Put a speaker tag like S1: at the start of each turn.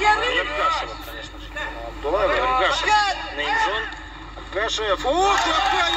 S1: Ергашев, конечно же. Абдулаев, Ергашев. Неймзон. Ергашев. Ух, какая